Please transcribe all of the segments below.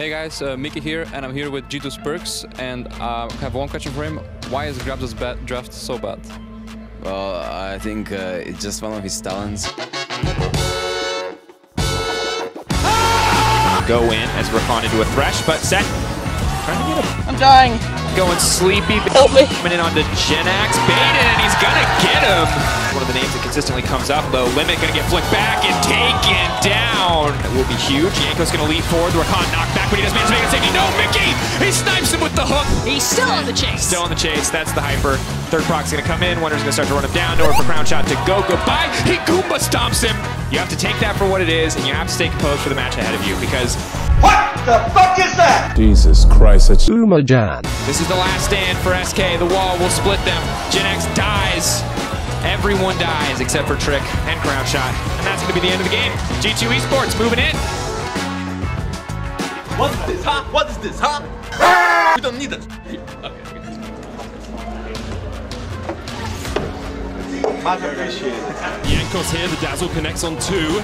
Hey guys, uh, Mickey here, and I'm here with G2 Spurks, and uh, I have one question for him. Why is Grabs' bad draft so bad? Well, I think uh, it's just one of his talents. Go in as Rakan into a Thresh, but set. Trying to get him. I'm dying. Going sleepy. Help me. Coming in on onto Jenax. Baited, and he's gonna get him. One of the names that consistently comes up, though. Limit gonna get flicked back and taken down. That will be huge. Yanko's gonna leap forward. Rakan knocked back, but he does manage to make a safety. No, Mickey! He snipes him with the hook. He's still on the chase. Still on the chase. That's the hyper. Third proc's gonna come in. Wunder's gonna start to run him down. Nowhere for Crownshot to go. Goodbye. He Goomba stomps him. You have to take that for what it is, and you have to stay composed for the match ahead of you because What the fuck is that? Jesus Christ, it's Uma Umajan. This is the last stand for SK. The wall will split them. Jenax dies. Everyone dies except for Trick and Crownshot. And that's going to be the end of the game. G2 Esports moving in. What is this, huh? What is this, huh? Ah! We don't need it. Much appreciated. Jankos here, the Dazzle connects on two.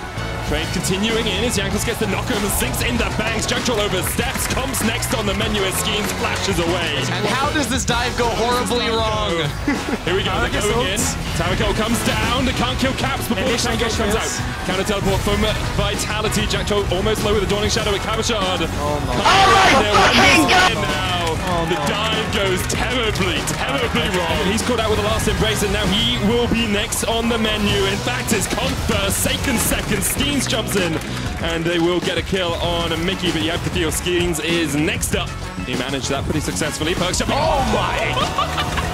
Trade continuing in as Jankos gets the knock and sinks in the banks. Junctural over steps, comes next on the menu as Skeanz flashes away. And how does this dive go horribly wrong? Here we go, they're going in. Tamako comes down, they can't kill Caps before the Shango comes out. Counter teleport from Vitality. Jactroll almost low with the Dawning Shadow with Cabochard. Oh my fucking now. the dive goes terribly, terribly wrong. He's caught out with the last embrace and now he will be next on the menu. In fact, it's first, Saken second, Skeanz jumps in and they will get a kill on Mickey, but you have to feel Skeanz is next up. He managed that pretty successfully. Perkz jumping. Oh my!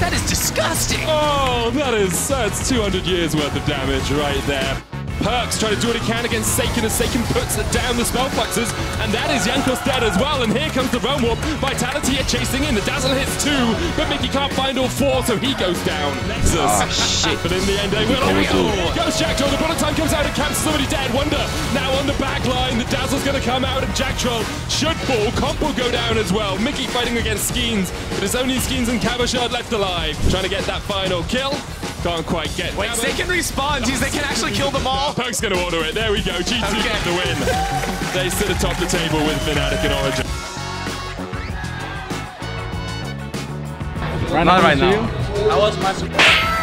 That is disgusting. Oh, that is that's 200 years worth of damage right there. Perkz trying to do what he can against Saken as Saken puts down the spell fluxes, and that is Jankos dead as well. And here comes the Realm Warp. Vitality are chasing in. The Dazzle hits two, but Mickey can't find all four, so he goes down. Nexus. Oh, ah, shit. But in the end, they will. Oh, goes Jactroll. The bullet time comes out and caps somebody dead. Wunder now on the back line. The Dazzle's going to come out, and Jactroll should fall. Comp will go down as well. Mickey fighting against Skeanz, but it's only Skeanz and Cabochard left alive. Trying to get that final kill. Can't quite get Wait, Damn they can respawn. Geez, they can actually kill them all. Perk's gonna order it. There we go. GT Okay. get the win. they sit atop the table with Fnatic and Origin. Not right now. That was my surprise.